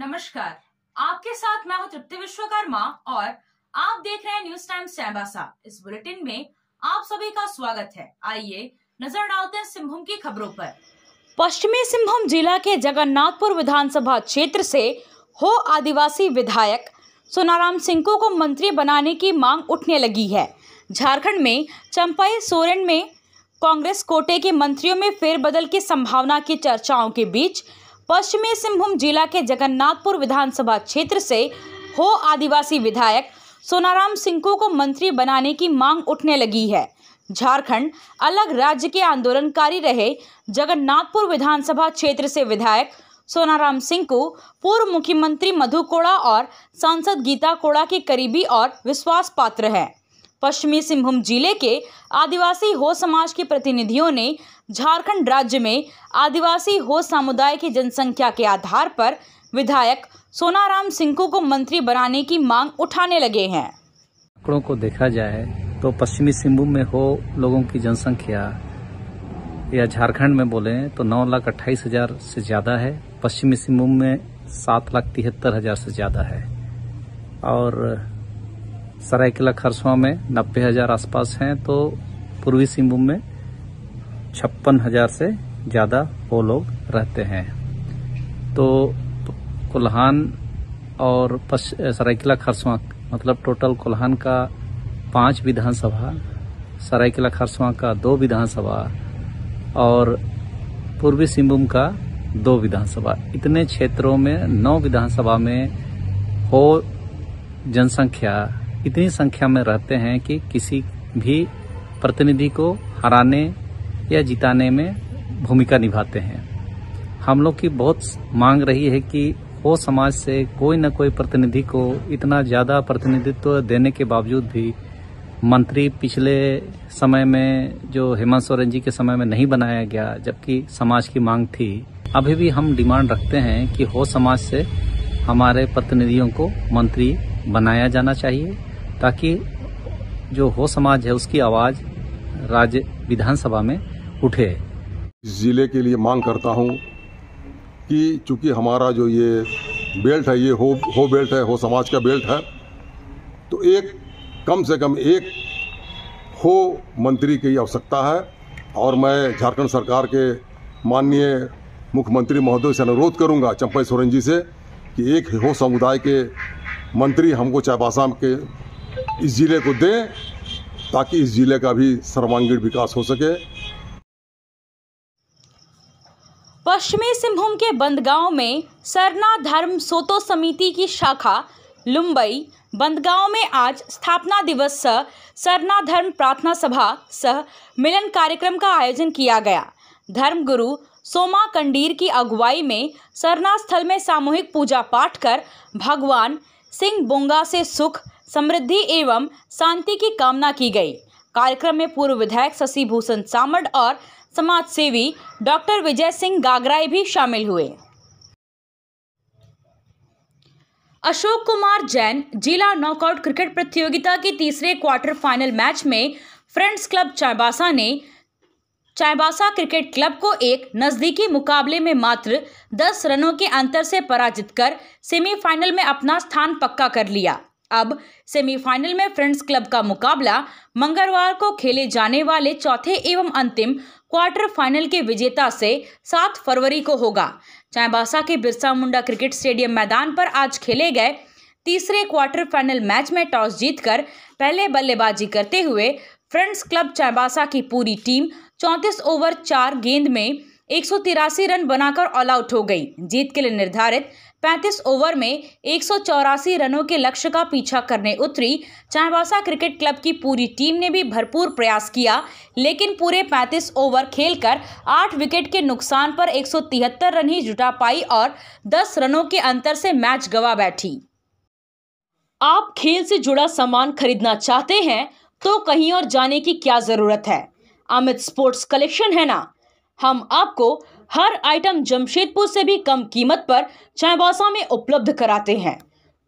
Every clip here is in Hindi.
नमस्कार। आपके साथ मैं हूँ तृप्ति विश्वकर्मा और आप देख रहे हैं न्यूज़ टाइम सैबासा इस बुलेटिन में आप सभी का स्वागत है। आइए नज़र डालते हैं सिंहभूम की खबरों पर। पश्चिमी सिंहभूम जिला के जगन्नाथपुर विधानसभा क्षेत्र से हो आदिवासी विधायक सोनाराम सिंह को मंत्री बनाने की मांग उठने लगी है। झारखंड में चंपाई सोरेन में कांग्रेस कोटे के मंत्रियों में फेरबदल की संभावना की चर्चाओं के बीच पश्चिमी सिंहभूम जिला के जगन्नाथपुर विधानसभा क्षेत्र से हो आदिवासी विधायक सोनाराम सिंह को मंत्री बनाने की मांग उठने लगी है। झारखंड अलग राज्य के आंदोलनकारी रहे जगन्नाथपुर विधानसभा क्षेत्र से विधायक सोनाराम सिंह को पूर्व मुख्यमंत्री मधु कोड़ा और सांसद गीता कोड़ा के करीबी और विश्वास पात्र है। पश्चिमी सिंहभूम ज़िले के आदिवासी हो समाज के प्रतिनिधियों ने झारखंड राज्य में आदिवासी हो समुदाय की जनसंख्या के आधार पर विधायक सोनाराम सिंह को मंत्री बनाने की मांग उठाने लगे हैं। आंकड़ों को देखा जाए तो पश्चिमी सिंहभूम में हो लोगों की जनसंख्या, या झारखंड में बोले तो नौ लाख अट्ठाईस हज़ार से ज़्यादा है। पश्चिमी सिंहभूम में सात लाख तिहत्तर हज़ार से ज़्यादा है। और सरायकेला खरसवा में नब्बे हज़ार आसपास हैं तो पूर्वी सिंहभूम में छप्पन हज़ार से ज़्यादा वो लोग रहते हैं। तो कोल्हान और सरायकेला खरसवा मतलब टोटल कोल्हान का पाँच विधानसभा, सरायकेला खरसवा का दो विधानसभा और पूर्वी सिंहभूम का दो विधानसभा। इतने क्षेत्रों में, नौ विधानसभा में हो जनसंख्या इतनी संख्या में रहते हैं कि किसी भी प्रतिनिधि को हराने या जिताने में भूमिका निभाते हैं। हम लोग की बहुत मांग रही है कि हो समाज से कोई न कोई प्रतिनिधि को इतना ज़्यादा प्रतिनिधित्व देने के बावजूद भी मंत्री पिछले समय में, जो हेमंत सोरेन जी के समय में नहीं बनाया गया, जबकि समाज की मांग थी, अभी भी हम डिमांड रखते हैं कि हो समाज से हमारे प्रतिनिधियों को मंत्री बनाया जाना चाहिए। ताकि जो हो समाज है, उसकी आवाज़ राज्य विधानसभा में उठे। ज़िले के लिए मांग करता हूँ कि चूँकि हमारा जो ये बेल्ट है, ये हो हो बेल्ट है, हो समाज का बेल्ट है तो एक, कम से कम एक हो मंत्री की आवश्यकता है। और मैं झारखंड सरकार के माननीय मुख्यमंत्री महोदय से अनुरोध करूँगा, चंपई सोरेन जी से, कि एक हो समुदाय के मंत्री हमको चाईबासा के इस ज़िले को दें ताकि इस ज़िले का भी सर्वांगीण विकास हो सके। पश्चिमी सिंहभूम के बंदगांव में सरना धर्म सोतो समिति की शाखा लुम्बई बंदगांव में आज स्थापना दिवस सह सरना धर्म प्रार्थना सभा सह मिलन कार्यक्रम का आयोजन किया गया। धर्मगुरु सोमा कंडीर की अगुवाई में सरना स्थल में सामूहिक पूजा पाठ कर भगवान सिंह बोंगा से सुख समृद्धि एवं शांति की कामना की गई। कार्यक्रम में पूर्व विधायक शशि भूषण सामड और समाज सेवी डॉक्टर विजय सिंह गागराई भी शामिल हुए। अशोक कुमार जैन जिला नॉकआउट क्रिकेट प्रतियोगिता के तीसरे क्वार्टर फाइनल मैच में फ्रेंड्स क्लब चाईबासा ने चाईबासा क्रिकेट क्लब को एक नजदीकी मुकाबले में मात्र 10 रनों के अंतर से पराजित कर सेमीफाइनल में अपना स्थान पक्का कर लिया। अब सेमीफाइनल में फ्रेंड्स क्लब का मुकाबला मंगलवार को खेले जाने वाले चौथे एवं अंतिम क्वार्टर फाइनल के विजेता से सात फरवरी को होगा। चाईबासा के बिरसा मुंडा क्रिकेट स्टेडियम मैदान पर आज खेले गए तीसरे क्वार्टर फाइनल मैच में टॉस जीतकर पहले बल्लेबाजी करते हुए फ्रेंड्स क्लब चाईबासा की पूरी टीम चौंतीस ओवर चार गेंद में एक सौ तिरासी रन बनाकर ऑल आउट हो गई। जीत के लिए निर्धारित 35 ओवर में एक सौ चौरासी रनों के लक्ष्य का पीछा करने उतरी। चाईबासा क्रिकेट क्लब की पूरी टीम ने भी भरपूर प्रयास किया, लेकिन पूरे 35 ओवर खेलकर 8 विकेट के नुकसान पर एक सौ तिहत्तर रन ही जुटा पाई और 10 रनों के अंतर से मैच गवा बैठी। आप खेल से जुड़ा सामान खरीदना चाहते हैं तो कहीं और जाने की क्या ज़रूरत है? अमित स्पोर्ट्स कलेक्शन है ना? हम आपको हर आइटम जमशेदपुर से भी कम कीमत पर चाईबासा में उपलब्ध कराते हैं।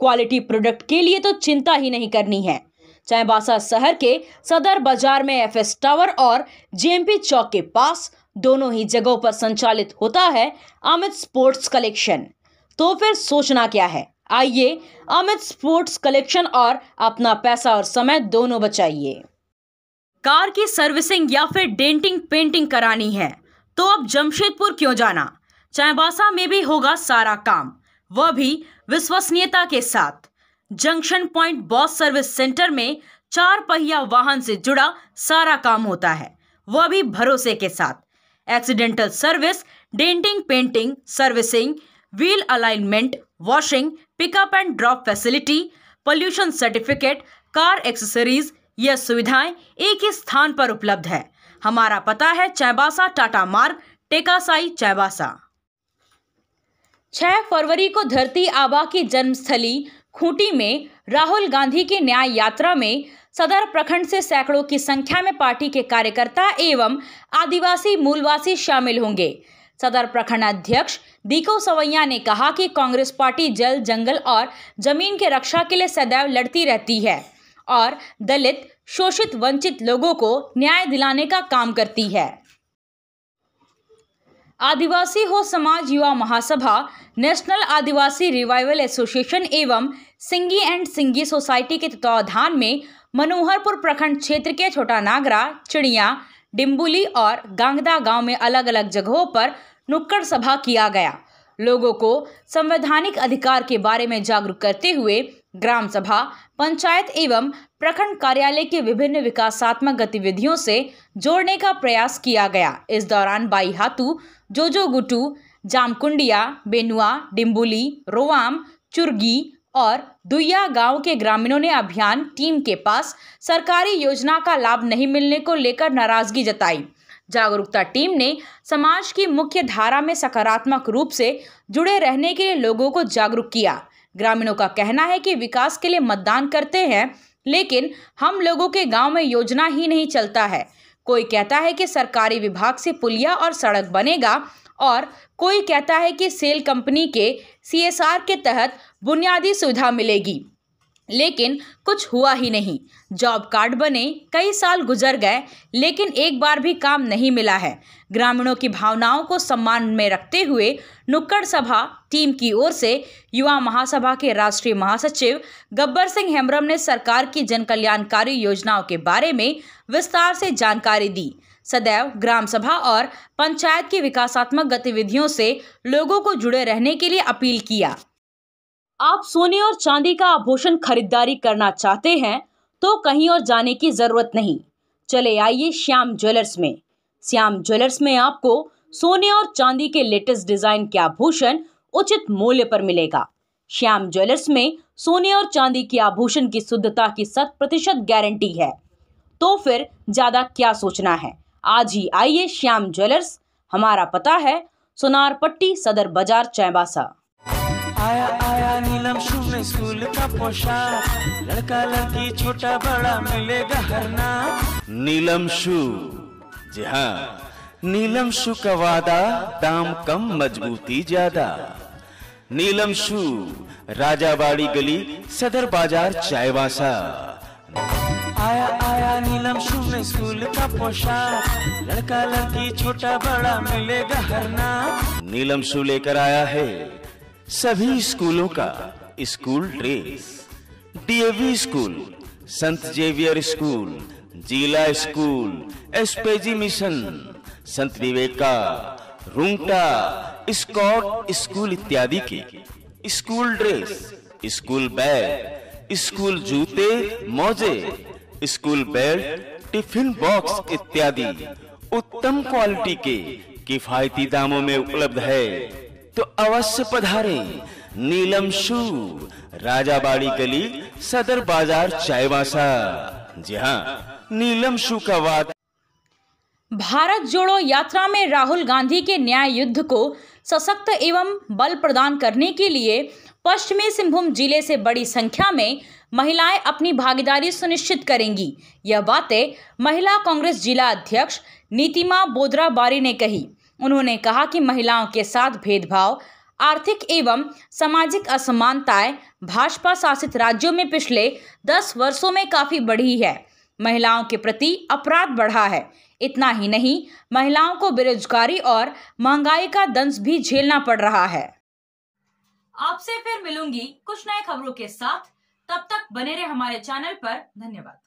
क्वालिटी प्रोडक्ट के लिए तो चिंता ही नहीं करनी है। चाईबासा शहर के सदर बाज़ार में एफएस टावर और जेएमपी चौक के पास दोनों ही जगहों पर संचालित होता है अमित स्पोर्ट्स कलेक्शन। तो फिर सोचना क्या है? आइए अमित स्पोर्ट्स कलेक्शन और अपना पैसा और समय दोनों बचाइए। कार की सर्विसिंग या फिर डेंटिंग पेंटिंग करानी है। तो अब जमशेदपुर क्यों जाना? चाईबासा में भी होगा सारा काम। वह भी विश्वसनीयता के साथ। Junction point boss service centre में चार पहिया वाहन से जुड़ा सारा काम होता है। वह भी भरोसे के साथ। Accidental service, denting, painting, servicing, wheel alignment, washing, pickup and drop facility, pollution certificate, car accessories, यह सुविधाएँ एक ही स्थान पर उपलब्ध है। हमारा पता है चैबासा, टाटा मार्ग, टेकासाई, चैबासा। 6 फरवरी को धरती आबा की जन्मस्थली खूंटी में राहुल गांधी की न्याय यात्रा में सदर प्रखंड से सैकड़ों की संख्या में पार्टी के कार्यकर्ता एवं आदिवासी मूलवासी शामिल होंगे। सदर प्रखंड अध्यक्ष दीको सवैया ने कहा कि कांग्रेस पार्टी जल, जंगल और ज़मीन के रक्षा के लिए सदैव लड़ती रहती है। और दलित, शोषित, वंचित लोगों को न्याय दिलाने का काम करती है। आदिवासी हो समाज युवा महासभा, नेशनल आदिवासी रिवाइवल एसोसिएशन एवं सिंगी एंड सिंगी सोसाइटी के तत्वावधान में मनोहरपुर प्रखंड क्षेत्र के छोटा नागरा चिड़िया, डिम्बुली और गांगदा गाँव में अलग अलग जगहों पर नुक्कड़ सभा किया गया। लोगों को संवैधानिक अधिकार के बारे में जागरूक करते हुए ग्राम सभा, पंचायत एवं प्रखंड कार्यालय के विभिन्न विकासात्मक गतिविधियों से जोड़ने का प्रयास किया गया। इस दौरान बाई हाथू, जोजो गुटू, जामकुंडिया, बेनुआ डिम्बुली रोवाम, चुर्गी और दुया गाँव के ग्रामीणों ने अभियान टीम के पास सरकारी योजना का लाभ नहीं मिलने को लेकर नाराज़गी जताई। जागरूकता टीम ने समाज की मुख्य धारा में सकारात्मक रूप से जुड़े रहने के लिए लोगों को जागरूक किया। ग्रामीणों का कहना है कि विकास के लिए मतदान करते हैं, लेकिन हम लोगों के गाँव में योजना ही नहीं चलता है। कोई कहता है कि सरकारी विभाग से पुलिया और सड़क बनेगा और कोई कहता है कि सेल कंपनी के सीएसआर के तहत बुनियादी सुविधा मिलेगी। लेकिन कुछ हुआ ही नहीं। जॉब कार्ड बने, कई साल गुजर गए, लेकिन एक बार भी काम नहीं मिला है। ग्रामीणों की भावनाओं को सम्मान में रखते हुए नुक्कड़ सभा टीम की ओर से युवा महासभा के राष्ट्रीय महासचिव गब्बर सिंह हेम्ब्रम ने सरकार की जन कल्याणकारी योजनाओं के बारे में विस्तार से जानकारी दी। सदैव ग्राम सभा और पंचायत की विकासात्मक गतिविधियों से लोगों को जुड़े रहने के लिए अपील किया। आप सोने और चांदी का आभूषण खरीदारी करना चाहते हैं तो कहीं और जाने की ज़रूरत नहीं। चले आइए श्याम ज्वेलर्स में। श्याम ज्वेलर्स में आपको सोने और चांदी के लेटेस्ट डिज़ाइन के आभूषण उचित मूल्य पर मिलेगा। श्याम ज्वेलर्स में सोने और चांदी के आभूषण की शुद्धता की शत प्रतिशत गारंटी है। तो फिर ज़्यादा क्या सोचना है? आज ही आइए श्याम ज्वेलर्स। हमारा पता है सोनार पट्टी सदर बाज़ार चाईबासा आया आया नीलम शू में स्कूल का पोशाक। लड़का लड़की छोटा बड़ा मिलेगा हर नाम। नीलम शू। जी हाँ नीलम शू का वादा दाम कम मजबूती ज़्यादा। नीलम शू राजाबाड़ी गली सदर बाज़ार चायवासा आया आया नीलम शू में स्कूल का पोशाक। लड़का लड़की छोटा बड़ा मिलेगा हर नाम। नीलम शू लेकर आया है। सभी स्कूलों का स्कूल ड्रेस। डीएवी स्कूल, संत जेवियर स्कूल, जिला स्कूल, एसपीजी मिशन, संत विवेका, रुंगटा, स्कॉट स्कूल इत्यादि के school dress, school bag, school जूते, मोजे, स्कूल बेल्ट टिफ़िन बॉक्स इत्यादि उत्तम क्वालिटी के किफायती दामों में उपलब्ध है। तो अवश्य पधारे। नीलम शू राजाबाड़ी गली, सदर बाज़ार चायवासा जी हाँ नीलम शू का वाद। भारत जोड़ो यात्रा में राहुल गांधी के न्याय युद्ध को सशक्त एवं बल प्रदान करने के लिए पश्चिमी सिंहभूम ज़िले से बड़ी संख्या में महिलाएँ अपनी भागीदारी सुनिश्चित करेंगी। यह बातें महिला कांग्रेस जिला अध्यक्ष नीतिमा बोदरा बारी ने कही। उन्होंने कहा कि महिलाओं के साथ भेदभाव, आर्थिक एवं सामाजिक असमानताएँ भाजपा शासित राज्यों में पिछले दस वर्षों में काफ़ी बढ़ी है। महिलाओं के प्रति अपराध बढ़ा है। इतना ही नहीं, महिलाओं को बेरोजगारी और महँगाई का दंश भी झेलना पड़ रहा है। आपसे फिर मिलूँगी कुछ नए खबरों के साथ। तब तक बने रहे हमारे चैनल पर। धन्यवाद।